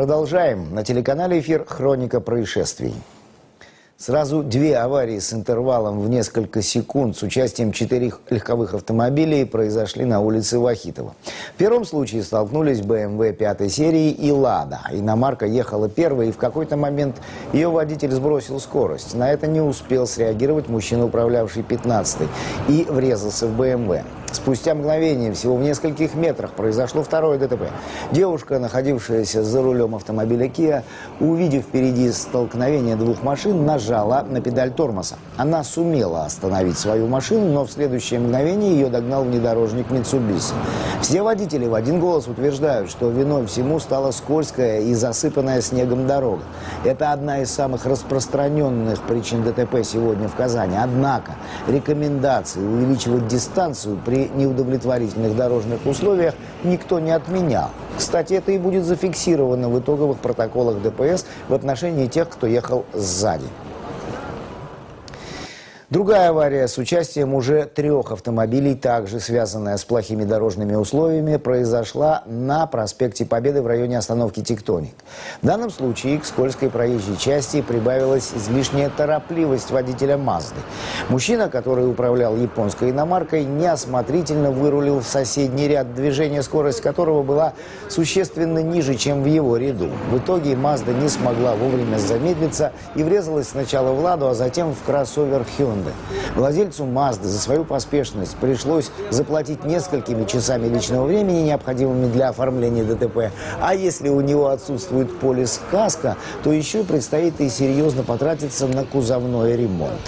Продолжаем. На телеканале эфир «Хроника происшествий». Сразу две аварии с интервалом в несколько секунд с участием четырех легковых автомобилей произошли на улице Вахитова. В первом случае столкнулись БМВ пятой серии и «Лада». Иномарка ехала первой, и в какой-то момент ее водитель сбросил скорость. На это не успел среагировать мужчина, управлявший 15-й, и врезался в БМВ. Спустя мгновение, всего в нескольких метрах, произошло второе ДТП. Девушка, находившаяся за рулем автомобиля Kia, увидев впереди столкновение двух машин, нажала на педаль тормоза. Она сумела остановить свою машину, но в следующее мгновение ее догнал внедорожник Mitsubishi. Все водители в один голос утверждают, что виной всему стала скользкая и засыпанная снегом дорога. Это одна из самых распространенных причин ДТП сегодня в Казани. Однако рекомендации увеличивать дистанцию при неудовлетворительных дорожных условиях никто не отменял. Кстати, это и будет зафиксировано в итоговых протоколах ДПС в отношении тех, кто ехал сзади. Другая авария с участием уже трех автомобилей, также связанная с плохими дорожными условиями, произошла на проспекте Победы в районе остановки «Тектоник». В данном случае к скользкой проезжей части прибавилась излишняя торопливость водителя «Мазды». Мужчина, который управлял японской иномаркой, неосмотрительно вырулил в соседний ряд движения, скорость которого была существенно ниже, чем в его ряду. В итоге «Мазда» не смогла вовремя замедлиться и врезалась сначала в «Ладу», а затем в кроссовер «Hyundai». Honda. Владельцу Mazda за свою поспешность пришлось заплатить несколькими часами личного времени, необходимыми для оформления ДТП. А если у него отсутствует полис каска, то еще предстоит и серьезно потратиться на кузовной ремонт.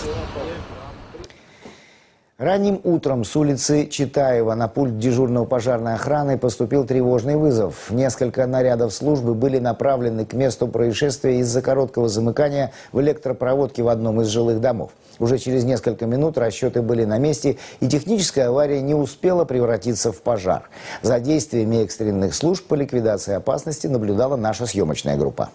Ранним утром с улицы Читаева на пульт дежурного пожарной охраны поступил тревожный вызов. Несколько нарядов службы были направлены к месту происшествия из-за короткого замыкания в электропроводке в одном из жилых домов. Уже через несколько минут расчеты были на месте, и техническая авария не успела превратиться в пожар. За действиями экстренных служб по ликвидации опасности наблюдала наша съемочная группа.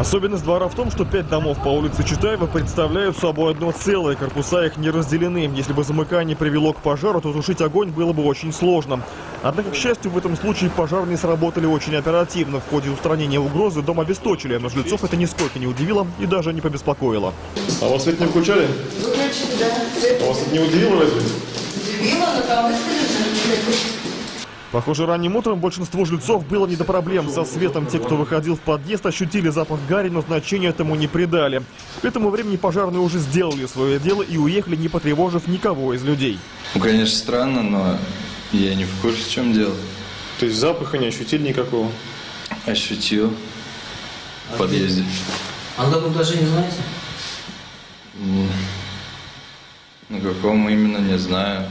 Особенность двора в том, что пять домов по улице Читаева представляют собой одно целое. Корпуса их не разделены. Если бы замыкание привело к пожару, то тушить огонь было бы очень сложно. Однако, к счастью, в этом случае пожарные сработали очень оперативно. В ходе устранения угрозы дом обесточили, но жильцов это нисколько не удивило и даже не побеспокоило. А вас свет не включали? Выключили, да. А вас это не удивило разве? Удивило, но там выставили Похоже, ранним утром большинство жильцов было не до проблем. Со светом те, кто выходил в подъезд, ощутили запах гари, но значения этому не придали. К этому времени пожарные уже сделали свое дело и уехали, не потревожив никого из людей. Ну, конечно, странно, но я не в курсе, в чем дело. То есть запаха не ощутили никакого? Ощутил в подъезде. А на каком этаже не знаете? На каком именно, не знаю.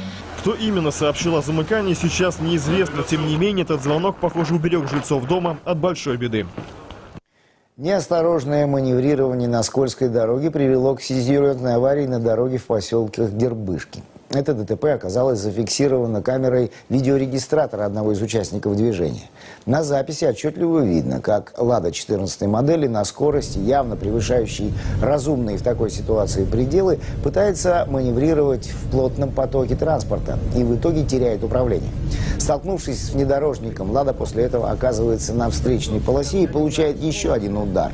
Кто именно сообщил о замыкании, сейчас неизвестно. Тем не менее, этот звонок, похоже, уберег жильцов дома от большой беды. Неосторожное маневрирование на скользкой дороге привело к серьезной аварии на дороге в поселке Дербышки. Это ДТП оказалось зафиксировано камерой видеорегистратора одного из участников движения. На записи отчетливо видно, как «Лада» 14 модели на скорости, явно превышающей разумные в такой ситуации пределы, пытается маневрировать в плотном потоке транспорта и в итоге теряет управление. Столкнувшись с внедорожником, «Лада» после этого оказывается на встречной полосе и получает еще один удар.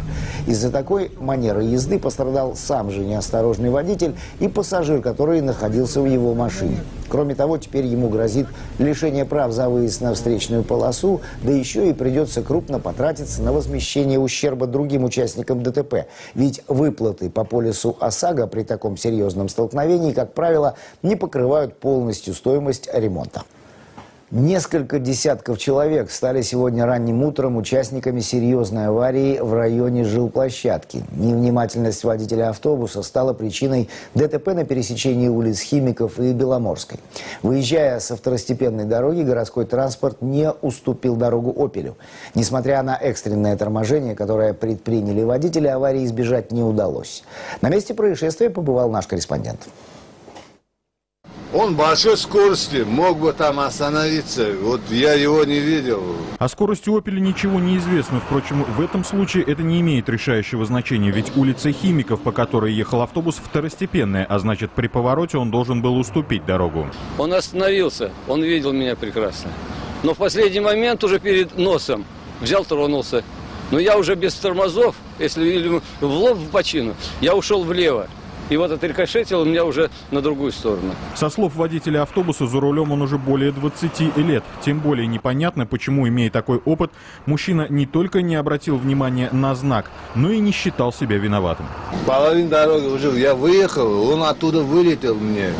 Из-за такой манеры езды пострадал сам же неосторожный водитель и пассажир, который находился в его его машине. Кроме того, теперь ему грозит лишение прав за выезд на встречную полосу, да еще и придется крупно потратиться на возмещение ущерба другим участникам ДТП. Ведь выплаты по полису ОСАГО при таком серьезном столкновении, как правило, не покрывают полностью стоимость ремонта. Несколько десятков человек стали сегодня ранним утром участниками серьезной аварии в районе жилплощадки. Невнимательность водителя автобуса стала причиной ДТП на пересечении улиц Химиков и Беломорской. Выезжая со второстепенной дороги, городской транспорт не уступил дорогу «Опелю». Несмотря на экстренное торможение, которое предприняли водители, аварии избежать не удалось. На месте происшествия побывал наш корреспондент. Он большой скорости, мог бы там остановиться. Вот я его не видел. О скорости «Опеля» ничего не известно. Впрочем, в этом случае это не имеет решающего значения, ведь улица Химиков, по которой ехал автобус, второстепенная, а значит, при повороте он должен был уступить дорогу. Он остановился, он видел меня прекрасно. Но в последний момент уже перед носом взял, тронулся. Но я уже без тормозов, если в лоб в бочину, я ушел влево. И вот отрикошетил у меня уже на другую сторону. Со слов водителя автобуса, за рулем он уже более 20 лет. Тем более непонятно, почему, имея такой опыт, мужчина не только не обратил внимания на знак, но и не считал себя виноватым. Половину дороги уже я выехал, он оттуда вылетел мне.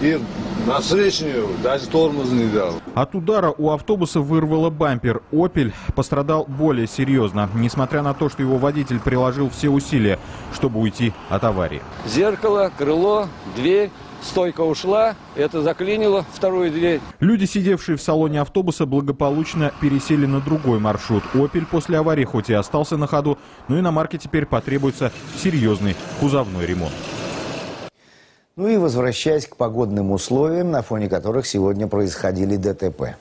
И на встречную даже тормоз не дал. От удара у автобуса вырвало бампер. «Опель» пострадал более серьезно, несмотря на то, что его водитель приложил все усилия, чтобы уйти от аварии. Зеркало, крыло, дверь, стойка ушла, это заклинило вторую дверь. Люди, сидевшие в салоне автобуса, благополучно пересели на другой маршрут. «Опель» после аварии хоть и остался на ходу, но иномарке теперь потребуется серьезный кузовной ремонт. Ну и возвращаясь к погодным условиям, на фоне которых сегодня происходили ДТП.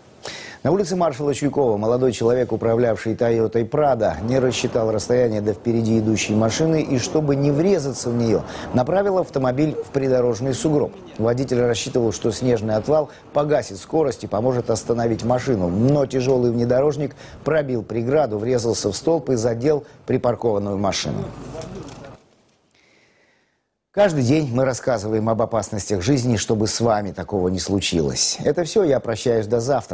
На улице маршала Чуйкова молодой человек, управлявший Тойотой Прада, не рассчитал расстояние до впереди идущей машины и, чтобы не врезаться в нее, направил автомобиль в придорожный сугроб. Водитель рассчитывал, что снежный отвал погасит скорость и поможет остановить машину. Но тяжелый внедорожник пробил преграду, врезался в столб и задел припаркованную машину. Каждый день мы рассказываем об опасностях жизни, чтобы с вами такого не случилось. Это все, я прощаюсь до завтра.